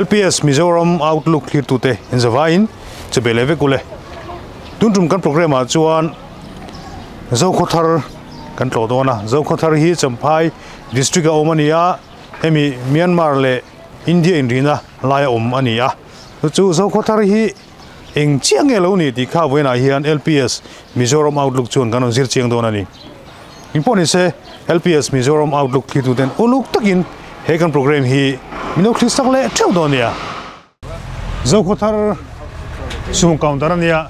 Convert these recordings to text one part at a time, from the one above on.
LPS Mizoram Outlook thlir tu te, in zawain che bele ve kule tun tum kan program a chuan zo khothar kan tlo dona zo khothar hi champhai district a omania hemi Myanmar le, India in rina, lai om ania chu zo khothar hi, eng chiang elo ni ti kha wena hian LPS Mizoram Outlook chuan kan zir chiang dona ni imponi se LPS Mizoram Outlook thlir tu den uluk takin he kan program hi minok thli sak le theu do nia. Zo khothar sum counter ania.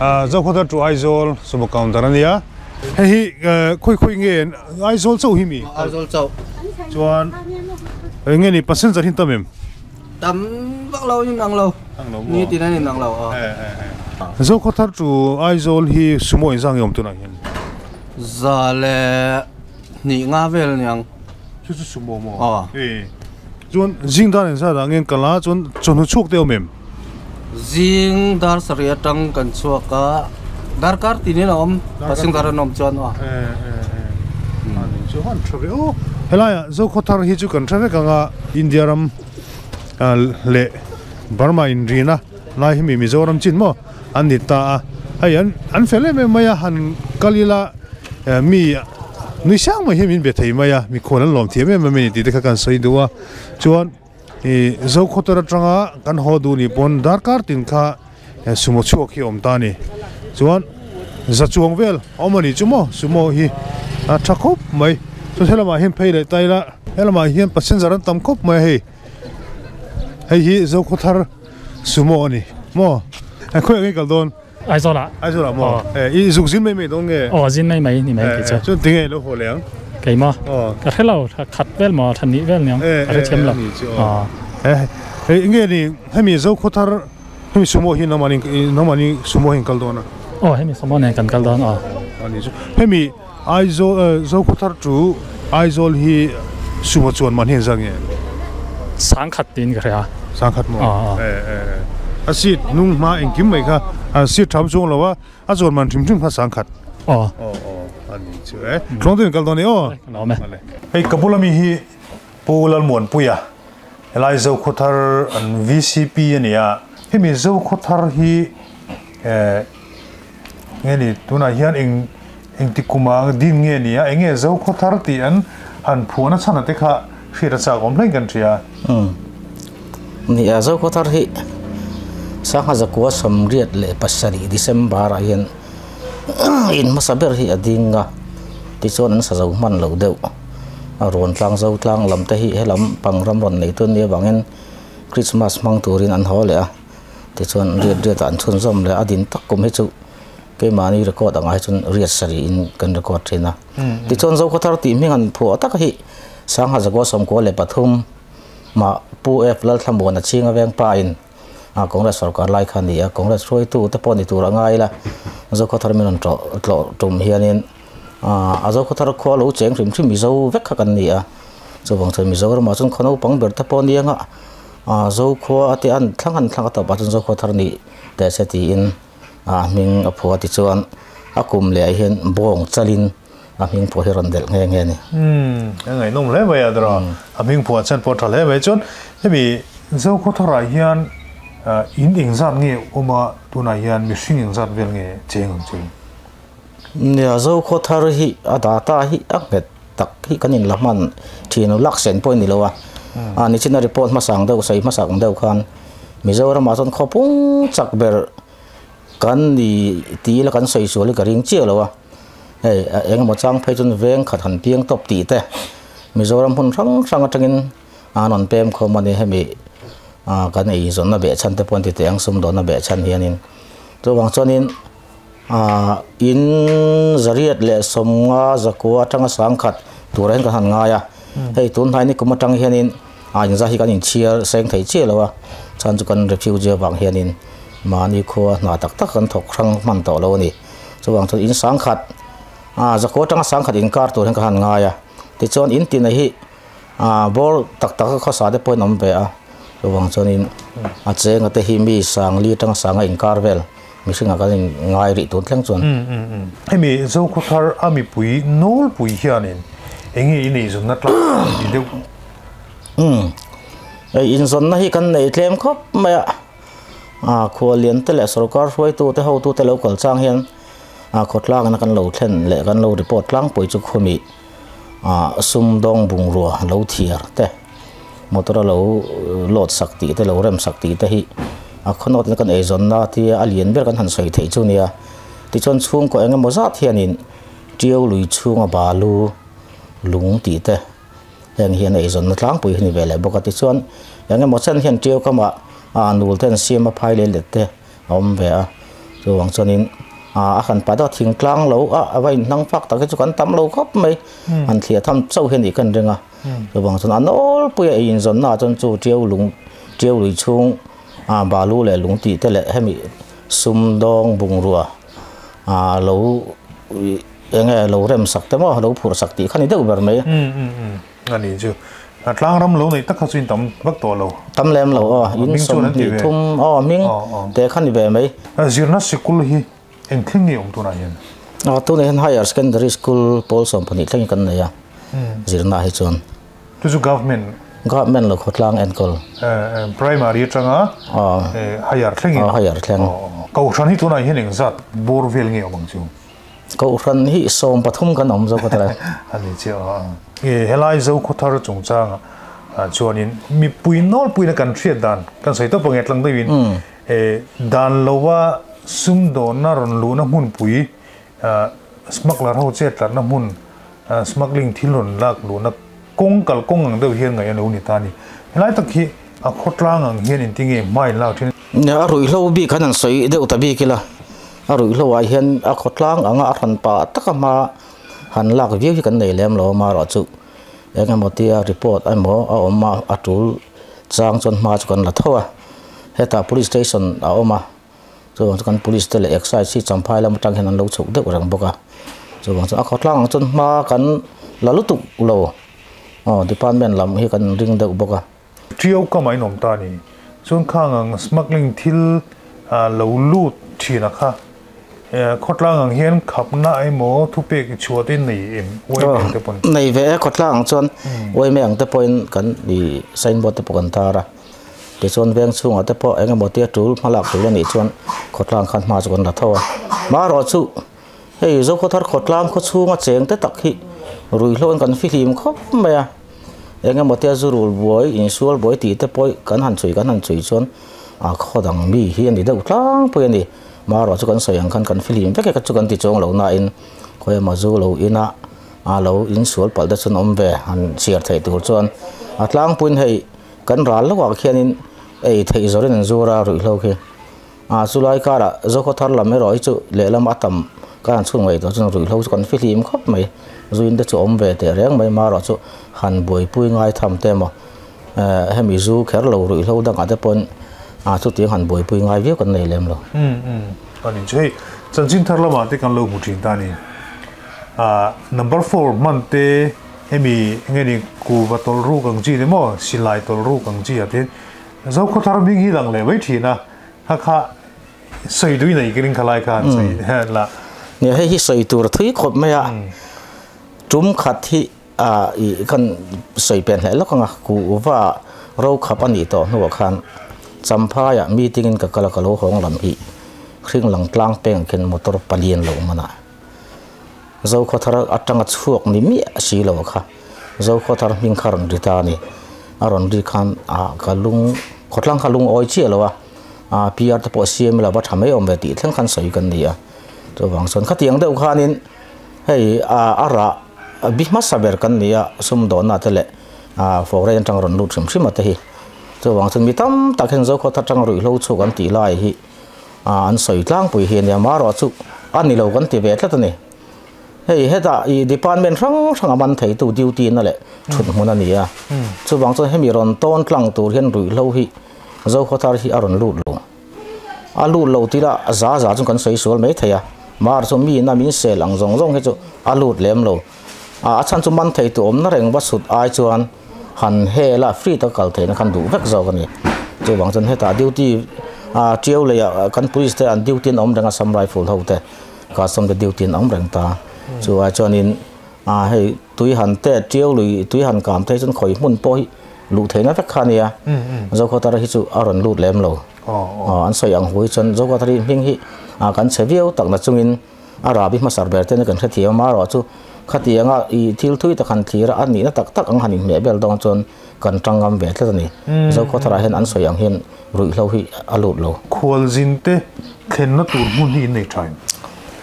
A zo khothar tu aizol sum counter ania. He hi khoi khoi nge aizol chau hi mi. Aizol chau. Chuan nge ni passenger hin tamem tam bak lâu nhưng nang lâu ni tin ani nang lâu à zo khothar tu aizol hi sumo in sang yom tu na hian. Za le ni nga vel nyang 투수 숨모 뭐. 예. 존 징다는 사랑엔 깔라 존 존호 촉대요 맴. 징 다르서야 땅 간초가 다르카르 티네나 옴 파싱 가르 옴 존 와. 예. 예. 아니 저건 저요. 헬라야 저 코타르 히주 컨트롤 강아 인디아람 레 버마 인디나 나히미 미조람 친모 안디타 하얀 안펠레 메마야 한 칼리라 미 ni sang ma hemin be thei maya mi khonan lom thiam em me ni. Ti te kha kan sai duwa. Chuan e zo khotar atanga kan ho du ni pon. Dar kar tin kha eh, sumo chu khi om ta ni. Chuan, za chuang vel omani chumo. Sumo hi, a thakop mai. Chu helama hem phei le tai taila helama hian passenger an tam khop mai hei. Hei hi zo khothar sumo ni. Mo. Eh, a khoi ngai kal don ai zo la ai zo la mo eh i zuk zin mai mai dong ge oh zin mai mai ni mai ki cha chu ting e lo ho leang kai ma oh ka thela khat vel mo than ni vel nyang ka the chem la ah eh nge ni hemi zo khotar hemi sumo hi namani namani sumo hin kal dona oh hemi sumo ne kan kal dona ah ani zo hemi ai zo zo khotar tu ai zo hi sumo chuan man hin zang e sang khat tin อาสินุ่งมาเองกิมไหมคะอาสิทำช่วงแล้วว่าอาจวนมันชิมชิมภาษาขัดอ๋ออ๋ออันนี้เชื่อคลองตื่นกันตอนนี้อ๋อน้องแม่เฮ้ยกบุลมีฮีปูลมวนปุยอะลายเจ้าคุทาร์อันวีซีพีเนี่ยเฮ้ยมีเจ้าคุทาร์ฮีเอ่อเงี้ยนี่ตัวนั้นเฮียนเองเองติคุมาดินเงี้ยเนี่ยเองเงี้ยเจ้าคุทาร์ตีอันหันผัวนั่นฉันนั่นเด็กค่ะชีรัชกอมเล่นกันเชียอืมนี่เจ้าคุทาร์ฮี ko som riat le pasari december a hian in ma saber hi adinga ti chon an sa zo man lo deuh. A ron tlang zo tlang lam te hi helam pangram ron nei tun ni bangin christmas mang turin an ho le a. Ti chon riat riat an chun zom le adin tak kum hi chu. Ke mani record anga hi chun riat sari in kan record thina ti chon zo ko tar ti mi han phu tak hi. Sang ha za ko som ko le pathum. Ma pu e plal tham bona chinga veng pa in a congress sarkar lai khan ni a congress roi tu te poni tu ra ngai la zo ko thar min tro tlo tum hianin a a zo ko thar kho lo cheng rim thim mi zo vek kha kan ni a zo bang thai mi zo ra ma chun khono pang ber te poni anga a zo kho ati an thlang an thlang ta ba chun zo ko thar ni te se ti in a ming a phu ati chuan a kum le a hian bong chalin a ming phu hi ron del nge nge ni Hmm, ngai nom le ba ya dra. Aming phu chan po thale ba chon. Hemi zo khothara hian in ing zat nge oma tuna hian mi sing ing zat vel nge cheng cheng. nia zo kho thar hi ada ta hi ak bet tak hi kanin laman thino lak sen point ni lowa a ni china report ma sang deuh sei ma sang deuh khan mizoram ma chon kho pung chak ber kan ni ti la kan sei so le ka ring che lowa ei eng mo chang phai chun veng khat han piang top ti te mizoram hun rang rang atangin anon pem kho mani hemi kan ei zon na be chan te pon ti te ang sum do na be chan hianin to wang chonin à in zariat le somnga zakua tanga sangkhat turen ka han nga ya hei tun hai ni kuma tang hianin a in za hi kan in chiar seng thei che lawa chan chu kan refugee wang hianin mani kho na tak tak kan thok rang man to lo ni chu wang chun in sangkhat a zakua tanga sangkhat in kar turen ka han nga ya ti chon in tin hi. A bor tak tak kho sa de point nom be a chu wang chon in a cheng ate hi mi sang li tanga sanga in kar vel mi singa ka ngai ri tu thleng chuan Hemi zo khothar ami pui nol pui hianin engi ini zum na tla i deu um ai in zon na hi kan nei tlem khop mai a khua lian te le sarkar huai tu te ho tu te local chang hian a khotlang na kan lo thlen le kan lo report tlang poi chu khumi a sum dong bung ro lo thiar te motor lo lot sakti te lo rem sakti te hi a khonot na kan e zon na ti alien ber kan han soi thei chu nia ti chon chung ko engemaw zat hianin tiau lui chunga balu lung ti te heng hian ei cái na tlang pui em vele boka ti chuan engemaw chen hian tiau kama a nul ten siam a phai le le te om ve a nên wang chuanin a a khan pa da thing tlang lo a a vai nang phak ta chu kan tam lo khop mai an thlia tham chau hian ni kan renga chu wang chuan anol pui ei in zon na chon chu tiau lung tiau lui chung. A balu le lung ti te le hemi sum dong bung rua à lâu nghe lâu rem sắc thế mà lâu phur sắc tí khăn đi đâu bờ mấy ừ ừ ừ. Anh đi chứ à tlang ram lâu này tất cả xuyên tầm bắc tổ lâu. Tâm lem lâu à in sum đi thum à miếng để khăn đi về mấy à zirna school hi em khinh nhiều tu này hen à tu này higher secondary school Paul som phani thlang kan này à. Zirna hi chon tu chu government? Government lo khotlang enkol primary changa à? Higher thing à higher thlang cầu san hi tu này hen eng zat bor vel nge omang chu cậu răn hi som pathum kan om zo ko tara anh đi chứ à e helai zo ko thar chung chang à chuanin mi pui nol pui na kan thriat dan kan sei to panget lang dewin e dan lowa sum do na ron lu na ờ, mun pui ờ, smuggler ho chet tar na mun smuggling thil ron lak lu na kong kal kong ang deuh hian ngai anu ni ta ni helai tak hi a khotlang ang hian in tinge mai lau thin ne a rui lo bi kan an soi deuh ta bi kila a rui lo ai hian a khotlang anga a ran pa takama han lak viu hi kan nei lem lo ma ro chu enga motia report ai mo a oma atul chang chon ma chu kan la thowa heta police station a oma chu kan police tele exercise si champhai lam tang hian an lo chuk de rang boka chu wang a khotlang chon ma kan la lu tu lo oh department lam hi kan ring de boka trio ka mai nom ta ni chuan khang ang smuggling thil a lo lut thina kha. Khotlang ang hian khapna ai mo thupe ki chuatin nei em. Wai Ờ, te pon nei ve khotlang chon oi me ang te point kan di signboard te pokan tara te chon veng chung ate po enga motia tul malak tul ni chon khotlang khan ma chon la thawa ma ro chu hei zo khothar khotlang kho chunga cheng te tak hi rui hlon kan fi hlim khop me a enga motia zurul boy insual boy ti te poi kan han chui kan han chui chon a khodang mi hi ani deuh tlang poi ani ma chu kan soyang kan kan fi hlim veke ka chu kan ti chong lo na in. Khoi ma zu lo ina a lo in sual pal chun om ve han siar thei tur chuan a tlang pun hei kan ral lo wa khianin ấy thấy rồi nên ra rồi lâu kia. à chú lai cả là do có thar là mấy rồi chú lệ làm bắt tầm các anh xuống ngoài đó chú rồi lâu còn phi liêm khóc mày. Rồi đó chỗ ông về để riêng mấy mà rồi chú hàn buổi buổi ngay thầm tem mà. Ờ, hay mình du khéo lâu rồi lâu đang ở đây pon à chú tiếng hàn buổi buổi ngay viết còn này làm rồi. Ừ ừ. Còn như thế, chân chính thật là mà thì còn lâu một chuyện ta nè. À number four mình thì hay mình nghe đi cú và tôi ru càng chi đấy mà? Xin lại tôi ru càng chi à thế? Kang ji atin zo ko thar mi hi lang le wai thina ha kha sei dui nei kiring khalai khan sei ha la เนี่ยให้ที่ใส่ตัวทุยขดไม่อะจุ่มขัดที่อ่าอีกันใส่เป็นแล้วก็งะกูว่าเราขับอันนี้ต่อหัวคันจำพายมีติ้งกับกะละกะโลของลำอีครึ่งหลังกลางเป้งเข็นมอเตอร์ปลีนลงมานะเราขอทาร์อัตังชวกนี่มีสีลงค่ะเราขอทาร์มิงคารันดิตานี่ aron ri khan, a kalung, khotlang khalung oi chi lo wa. A pr te po cm la ba thame om ve ti thleng khan soi kan ni a to wang son khatiang deuh khanin hei, a ara bi ma saber kan ni a sum do na tele a for ren tang ron lu thum thim ate hi. To wang thung mi tam takhen zo khotha tang rui lo chu kan ti lai hi. A, an soi tlang pui hi ne ma ro chu, an ni lo kan ti ve tla ta ni hei heta i department rang rang aman thei tu duty na le thut mun ani a chu wang son hemi ron ton tlang tur hian rui lo hi zo kho tar hi aron lut lo alu lo tira za za chung kan soi sual mai theya mar chu mi na min sel ang zong zong he chu alut lem lo a chan chu man thei tu om na reng wa sut ai chuan han he la free ta kal thein khan du vek zo kani chu wang chen he ta duty a le ya kan police te an duty om renga sam rifle ho te ka som de duty om reng ta chu a chuan in a hei tui han te chiao lui tui han kam the chun khoi mun poi lu the na vek khania um um zo ko tar hi chu aron lut lem lo oh à anh soi ang hui chân zo ko tar hing hi à kan che viau tak na chungin arabi ma sar ber te na kan khathi ma ro chu khati anga i thil thui ta khan thira an ni na tak tak ang hanin me bel dong chon kan tangam ve tle ni zo ko tar hen an soi ang hen rui lo hi alut lo khual zin te khen na tur mun hi nei thain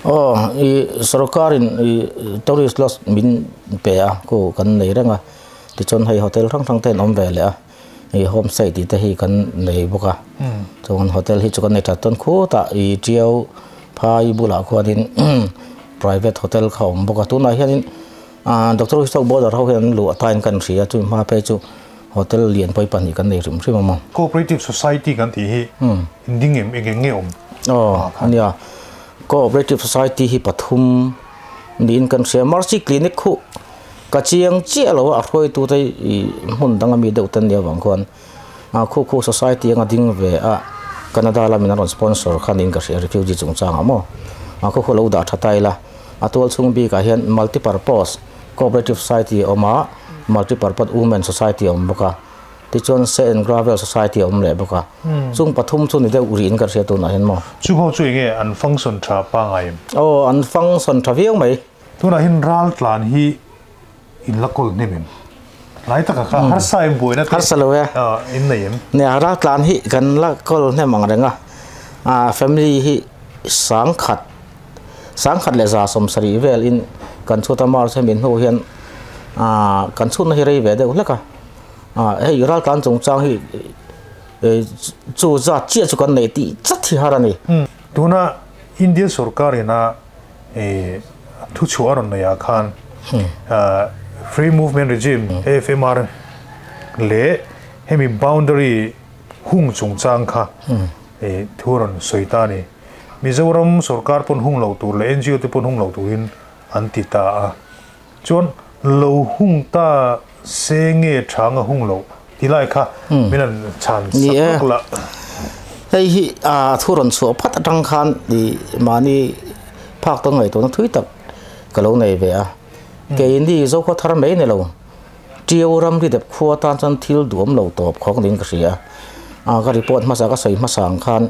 oh i sarkarin i tourist loss min pe a ko kan nei ranga ti chon hai hotel thang thang ten om ve le a i homestay ti te hi kan nei boka chon hotel hi chukan nei ta ton khu ta i tiau phai bula din private hotel khom boka tu na hianin a doctor hi sok border ho hian lu atain kan ria chu ma pe chu hotel lian poi pan hi kan nei rim rim ma cooperative society kan ti hi ding em enge nge om Oh, ania cooperative society hi pathum niin kan se mercy clinic khu ka chiang chi alo a roi tu tai mun dang mi deuh tan dia wang khon a khu khu society anga ding ve a canada la min ron sponsor khan in ka se refugee chung chang amo a khu khu lo da thatai la a tol chung bi ka hian multi purpose cooperative society oma multi purpose women society om boka ti chon se and gravel society om le boka chung pathum chu ni deuh uri in ka se tu na hen mo chu ho chu enge an function tha pa ngai oh an function travel mai tu na hin ral tlan hi in lakol ne mem lai ta ka kha har sai boi na har salo ya ah in nei em. Ne ara tlan hi kan la kol ne mang renga a family hi sang khat sang khat le za som sari vel in. Kan chu ta mar se min ho hian a kan 啊，哎，有那干种张去，呃，做啥接触个内地，这挺好的呢。嗯，都那印度国家里那，哎，突出阿那呀看，呃，free movement regime，FMR 嘞，还没 boundary 轰中张卡，哎，突然水大呢。मिजोरम सरकार पुन हुंग लो तु एनजीओ ते पुन हुंग लो तु इन अंतिता जोन लो हुंग ता hung chung chang kha e thuron soitani mizoram sarkar pon hung lo tur le ngo te pon hung lo turin anti ta a chon lo hung ta senge thanga hung lo tilai kha minan chan Ni e. sak la hei hi a thuron chu phat atang khan di mani phak to ngai to na thui tak kalo nei ve a ke in di zo kho thar mai ne lo tiau ram ri dep khua tan chan thil duam lo top khong din ka ria a ka report ma sa ka soi ma sang khan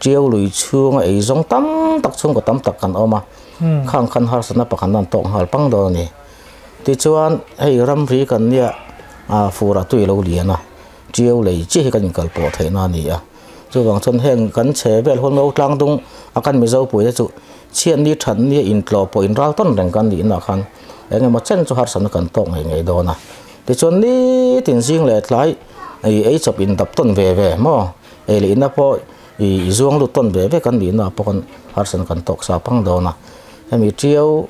tiau lui chung ei zong tam tak chung ko tam tak kan oma khang khan har sana pakhan nan tong hal pang do ni ti chuan hei ram ri kan nia a à, fura tui lo liana à. chiêu lấy chi kan kal po the na ni a chu wang chon à. vâng heng kan che bel hon lo tlang dung a kan mi zo pui chu chian ni than ni in tlo po in ral ton reng kan ni na khan eng ma chen chu har san kan tong ngai ngai do na ti chon ni tin jing le tlai ai ấy chop in dap ton ve ve mo ấy le na po i zuang lu ton ve ve kan ni na po kan har san kan tok sa pang do na hemi chiêu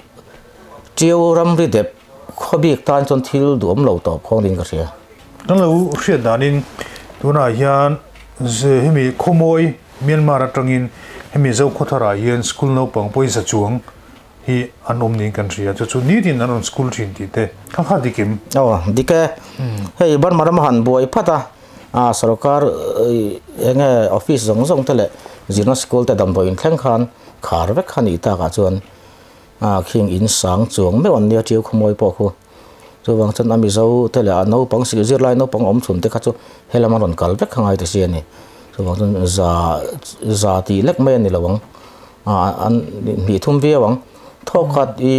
chiêu ram ri dep khobik tan chon thil duam lo top khong din ka ria nan lo hriat danin tuna hian ze hemi khomoi myanmar atangin hemi zo khothara hian school no pang poi sa chuang hi anom ni kan ria chu chu ni din anon school thin ti te kha kha dikim Oh, dike hei bar maram han buai phata a sarkar enge office zong zong tele zina school te dam boin thleng khan khar vek khani ta ka chuan a khing in sang chuang me on nia tiu khomoi po khu chu wang chan ami zo tele a no pang si zir lai no pang om chun te kha chu helama ron kal vek khangai te siani chu wang chan za za ti lek me ni lawang a an mi thum ve wang thokat i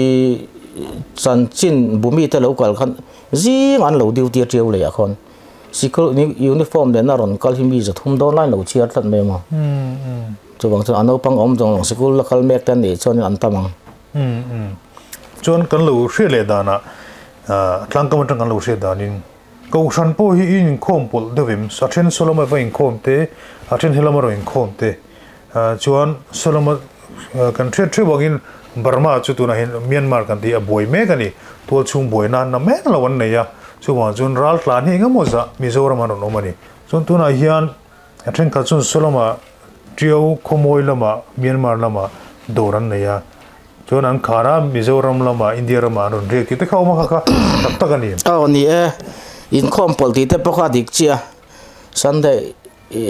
chan chin bumi te lo kal khan zing an lo diu tia triu le ya khon sikul ni uniform de na ron kal hi mi za thum don lai lo chiar tlat me ma um um chu wang chu ano pang om kan lo hre le dana a tlang kam tang kan lo hre danin ko san po hi in khom pol devim sa then soloma va in khom te a then helama ro in khom te a chuan soloma kan thre thre burma chu tu na hin myanmar kan ti a boy me kan ni to chung boy na na me la wan ne ya chu wa jun ral tla ni nga mo za mizoram an no mani chun tu na hian a then ka chun soloma trio khomoi lama myanmar lama doran ne ya chuan an khara mizoram lama india lama ron rek ti te khaw ma kha kha tak tak ani aw ni e in khom pol ti te pokha dik chia. Sunday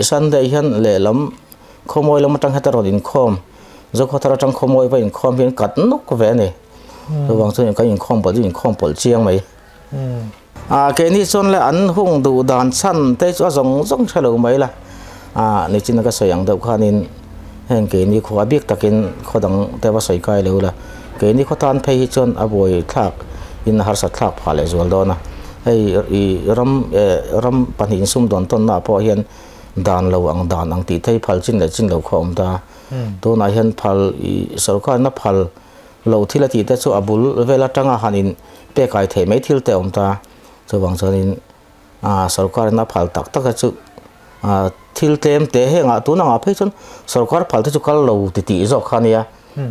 sunday hian le lam khomoi lam tang hata ron in khom. Zo kho thara tang khomoi va in khom hian kat nok ve ne chu wang chu ka in khom pol in khom pol chiang mai. À cái này chọn là ăn hung đủ đàn săn tây cho giống giống thay đổi mấy là à này chính là cái sợi yang đâu khan เห่งเกณฑ์นี้ขอบิกตะกินขาดังแต่ว่าใส่ไกลเลวละเกณฑ์นี้ขาทานไปจนอบวยทากอินหารสัตทากผ่าเลยจวลดอนนะไอ้รำเออรำปัญหินซุ่มดอนต้นหน้าพอเห็นดานเราอังดานอังตีไทยพัลจินเลยจินเราขอมตาตัวนายเห็นพัลอีสาวการนับพัลเราที่ละตีแต่ชัวอบุลเวลาจังอาหารินเปียกไก่เทไม่ทิลเตอมตาจะวางจานินอ่าสาวการนับพัลตักตักจุ thil tem te he nga tu na nga phe chon sarkar phal te chu kal lo ti ti zo khania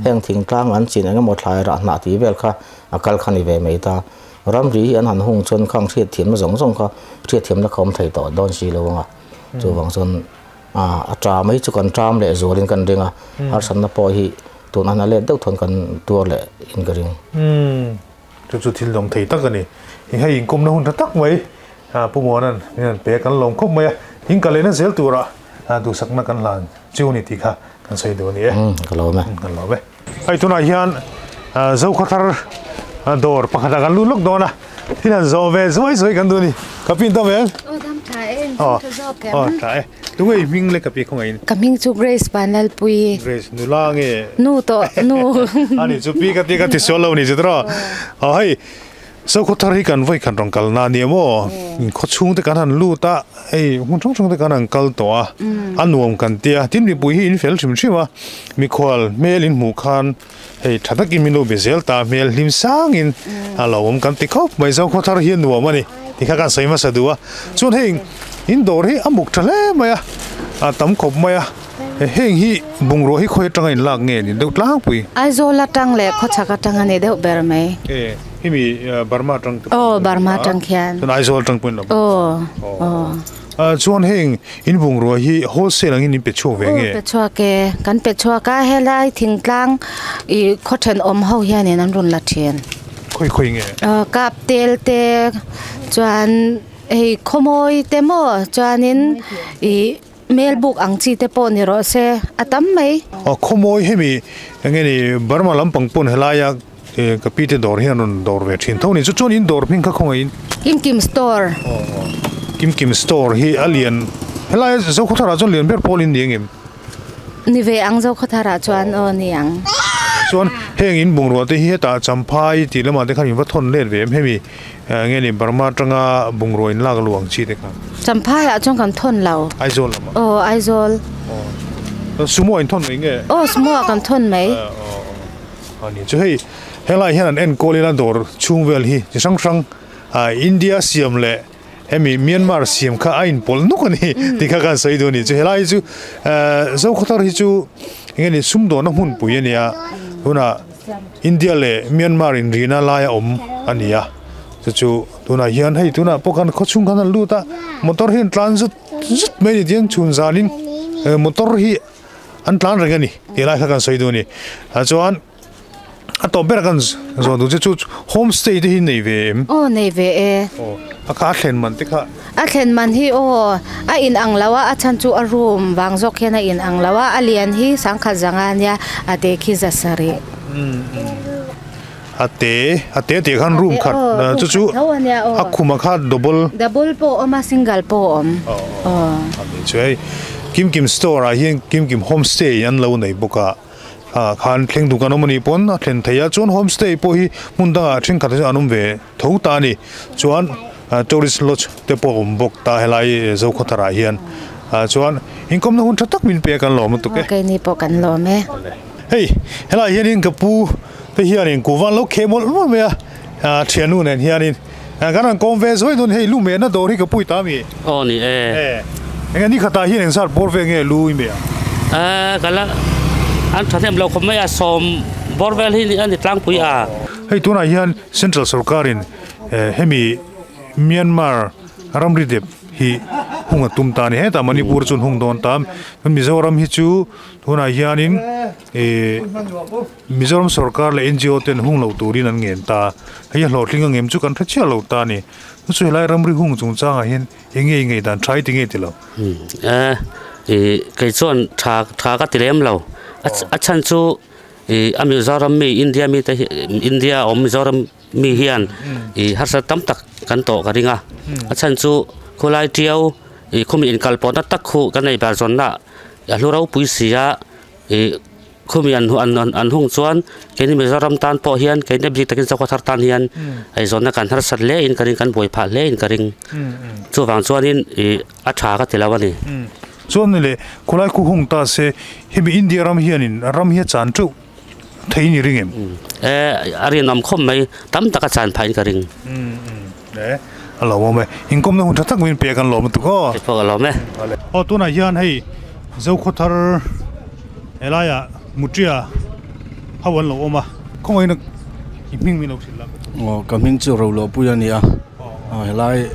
heng thing tlang an chin anga mo thlai ra na ti vel kha akal khani ve mai ta. Ram ri an han hung chon khang thiet thiam zong zong kha thiet thiam na khom thei to don si lo nga. Chu wang chon a tra mai chu kan tram le zolin kan ringa. Har san na po hi tu na na le deuh thon kan tur le in ka ring หิงกันเลยนะเซลตัวละดูสักนักกันลานจิวนี่ติค่ะกันใส่ดูนี่เอ๊ะกันเราไหมกันเราไหมไอ้ตัวนายฮันเจ้าขัตร์ดอร์ปะขัดกันลุลกดอนะที่นั่นโซเวสวยสวยกันดูนี่กับพี่ตัวเองโอ้ทำถ่ายเองอ๋ออ๋อถ่ายลุงไอ้มิงเลยกับพี่ของไอ้กับมิงจูเกรซปานัลปุยเกรซนูล่างเอ้นูโตนูอันนี้จูพี่กับที่กับที่โซโล่นี่จุดรออ๋อเฮ้ so ko thari kan voi kan rong kal na ni mo ko chung te kan han lu ta. Ei hun chung chung te kan an kal to a an nuam kan tia tin ri pui in fel chim chima mi khwal mel in mu khan hei thatak in minu bezel ta mel lim sang in a lo om kan ti khop mai zo ko thar hi nuam ani ti kha kan sai ma sa duwa chun heng in dor hi amuk thale maya. A tam khop maya. Heng hi bungro hi khoi tanga in lak nge ni. Deuh tlang pui. Ai zo la tang le kho chaka tang ane deu ber mai. Himi barma tang Oh, Burma tang khian. ton ai zol tang pun lo Oh. Oh. a chuan heng in bungro hi wholesale ang in pe chu ve Oh, nge pe chua ke kan pe chua ka helai thing tlang i kho then om ho hian an run la thian. khoi khoi nge Ờ, kap tel te chuan ei khomoi te mo chuanin i mailbook ang chi te po ni ro se atam mai khomoi hemi nge ni barma lam pang pun helaya e kapite dor hian on dor ve thin thoni chu chon in dor ping kha khong in kim kim store kim kim store hi alien helaya zo khothara chon lian ber polin ding em ni ve ang zo kho thara chuan o ni ang chuan heng in bungro te hi ta champhai ti lama te khan in va thon le ve hemi nge ni barma tanga bungro in lak luang chi te khan champhai a chong kan thon lau ai zol lama o aizol sumo in thon nge o smua kan thon mai ani chu hei helai hian an en kolila dor chungvel hi chi sang sang india siam le hemi myanmar siam kha ain pol nu kani ti kha kan sai do ni chu. Helai chu zo khotar hi chu nge ni sum do na hun pu ye nia huna india le myanmar in rina la ya om ania. Chu chu tuna hian hei tuna pokan khochung kan lu ta. Motor hin tlan zut zut me ni dian chun zalin. Motor hi an tlan rengani ti lai kha kan sai do ni a chuan a to ber kan zo du chu homestay te hi nei ve em. O nei ve e. O a ka thlen man te kha. A thlen man hi o a in ang lawa a chan chu a room. Wang zok hian a in ang lawa a lian hi sang kha zanga nia a te khi za sari a te a te te khan room khat. na chu chu a khuma kha double. Double po oma single po om. O ani chu kim kim store a hian kim kim homestay an lo nei boka. a khan thleng du kan omani pon a thlen theya chon homestay po hi munda thing khat anum ve tho ta ni chuan tourist lodge te po um bok ta helai zo khothara hian a chuan inkom na hun thatak min pe kan lo mu tu ke okay ni po kan lo me hei helai hian in kapu te hian in kuwan lo khemol mo me a thianu nen hian in kan an konve zoi don hei lu me na dor hi kapui ta mi Oh ni eh. eh enga ni khata hian sar bor ve nge lu i me Eh kala an thathem lo khom ya som borvel hi an tlang pui a. hei tuna hian central sarkarin hemi myanmar ramri dep hi hunga tum ta ni heta manipur chun hung don tam. Mizoram hi chu tuna hianin e mizoram sarkar le ngo ten hung lo turin an ngen ta. Hei hlo tlinga ngem chu kan thachia lo ta ni. Chu helai ramri hung chung changa hian enge enge dan trai tinge tilo Eh e อัชันชูอามิซอรมมีอินเดียมีแต่อินเดียอมิซารมมีเฮียนอีฮัสตัมตักกันโตกันริงอะอัชันชูคนไลเดียวอีคุมีอินกัลปอนัตักคู่กันในบาร์ซอนนะอย่าลู้เราปุ๋ยเสียอีคุมีอันอันอันอันหงชวนแค่นี้มิซอรมตันปอเฮียนแค่นี้บิตะกินสกัทาร์ตันเฮียนไอซอนน่ะกันฮัสเล่อินกันริงกันบุยผาเล่อินกันริงจู่ฝั่งชวนนี่อีอัชาก็เทลาวันนี้ chuan le khulai khu hung ta se hemi india ram hianin ram hi chan chu thei ni ringem e ari nam khom mai tam taka chan phain karing le alo mo me in kom na hun thak min pe kan lo mu tu ko. E pho lo me o tu na hian hei zo khothar elaya mutria hawan lo oma. Khong ai na himing min lo sil la. Ồ, cảm hình chiều rồi lộ bùi anh à à lại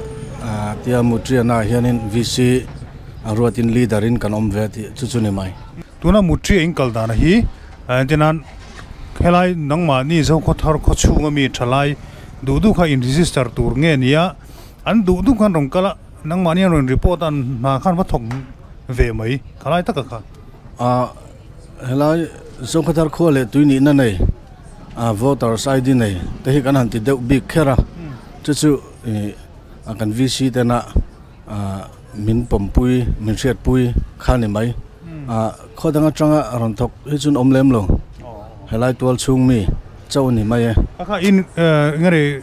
à tia chuyện na hiện in VC rồi tin leader in kan om về thì chú chú này mày tu na mutria in kal da na hi tenan khelai nang ma ni zo khothar kho chu ngami thalai. Du du kha in register tur nge nia an du du kan rong kala nang ma ni ron report an na khan wa thong ve mai. Khalai tak ka à lại xong cái thar khô lệ tuy nị na này à voter ID này thế hi kan han ti deu big khera. Chú chú à kan VC tên na à min pom pui min shet pui khan ni mai. À khó đang trăng à ron thok hi chun om lem lo. Lại tual chung mi châu ni mai kha in ngare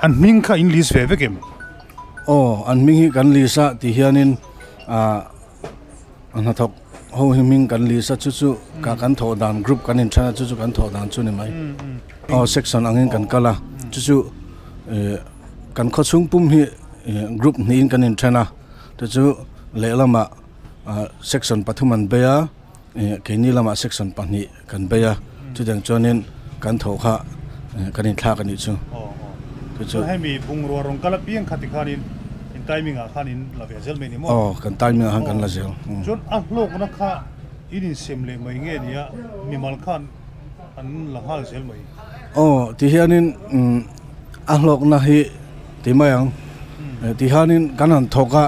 an ming kha in list ve ve kem. Ồ, anh Minh hi kan Lisa thì hianin à anh thọc ho hi Minh kan Lisa chu chu ka kan tho dan group kan in chana chu chu kan tho dan chu ni mai. Ồ section angin kan kala. Chu chu eh kan kho chung pum hi eh, group ni in kan in chana tu chu là lama section pathuman cái này là lama section pani kan beya tu dang chonin kan tho kha kan in tha kan ni chu tu chu hai mi bung ro rong kala piang khati khan in in timing a khan in la ve zel me ni mo oh kan timing han kan là zel chon a lok nó kha in in sem le mai nge dia mi mal khan an la hal zel mai oh thì ti hianin a lok na hi ti thì ti hianin kan thổ thoka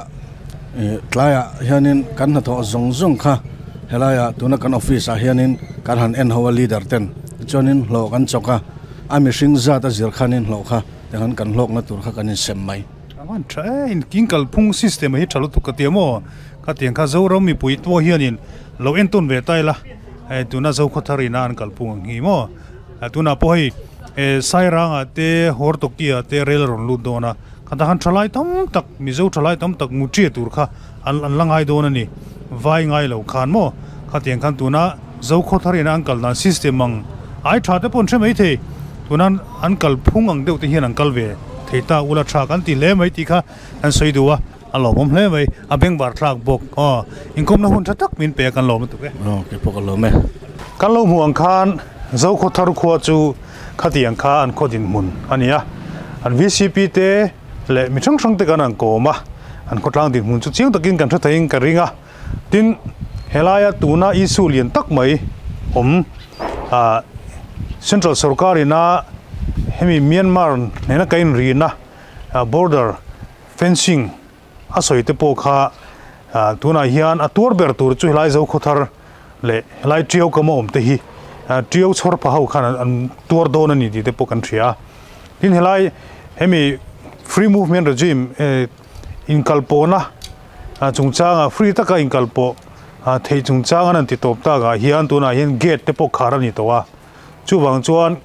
Eh, tlaya hianin kan na thaw zong zong kha. Helaya tuna kan office a hianin kan han en hawa leader ten. Chonin hlo kan choka ami sing za ta zir khanin hlo kha. Tengan kan hlok na tur kha kanin sem mai. Angan train kingkal phung system hi thalo tu katiamo ka tiang kha zo rom mi pui to hianin. Lo en tun ve tai la. E tuna zo kho thari na an kal phung hi mo. Eh, tuna po hi sai ranga te, hor to kia te rel ron lu dona ขันตาขันทลายตั้มตักมิจ้ทชลายตั้มตักมุจีตูร์ค่ะอันอันลังไอโดนนี่วายไงเหล่าขานโมข้าเตียงขันตัวน่ะเจ้าโทตรีนังกัลนั้นสิสเตมังไอชาติปนใช่ไหมเทตัวนั้นอันกัลพุงอังเดียวที่เห็นอันกัลเวเทตาอุลาชากันตีเล่ไหมตีค่ะอันสวยดูวะอันหลอมเล่ไหมอันเบ่งบาร์คลากบกอ๋ออิงคมนะหุ่นชัตักมินเปียกันหลอมตัวแกโอเก็พวกกันหลอมไหมกันหลอมห่วงขานเจ้าโทตรขวาจูข้าเตียงข้าอันขอดินมุนอันนี้อะอันวีซีพีเต le mi chang chang te kan an ko ma. An kho tlang din mun chu chiang takin kan tha thain ka ringa. Tin helaya tuna isu lian tak mai om a central sarkar ina hemi myanmar nena kain ri na border fencing à soi te po kha ah, tuna hian a tur ber tur chu hilai zo khothar le hilai trio kama om te hi. Triệu trio chhor pa hau khan an tur don ani ti te po kan thria tin hilai hemi free movement regime eh, in inkalpo na. Ah, chungchang free taka inkalpo. Ah, Thei chungchang nan ti top ta ga hian tu na hian gate te po khara ni to wa chu wang chuan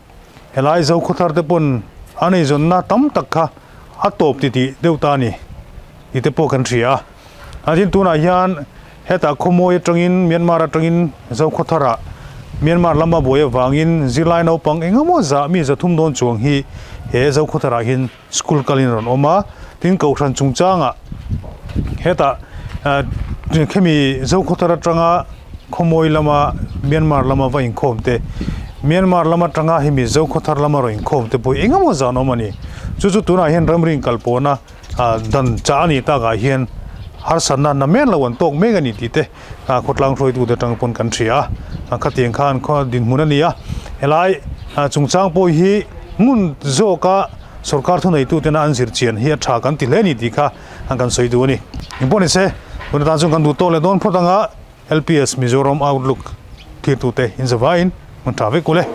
helai zo khuthar te pon ani zon na tam tak kha a top ti ti deuta ni. I te po kan thria a ah, tin tu na hian heta khomoi tangin myanmar tangin zo khuthara. Myanmar lama boya wangin zilai no pang engamo za mi za thum don chuang hi he zo khuthara hin school kalin ron oma tin ko thran chungchanga heta eh, khemi zo khuthara tanga khomoi lama myanmar lama wa in khomte myanmar lama tanga hi mi zo khothar lama ro in khomte bo engamo za no mani chu chu tuna hian ramring kalpona eh, dan cha ni ta ga hian har sanna na men la lawan tok mega ni ti te. A khotlang roi tu de tang pon kan thia. A khatiang khan kho din mun ania helai chungchang po hi mun zo ka sarkar thu nei tu te na an sir chian hi tha kan ti le ni ti kha. An kan soi du ni impone se un ta chung kan du to le don photanga lps mizoram outlook thir tu te. In zavain mun ta trave kule.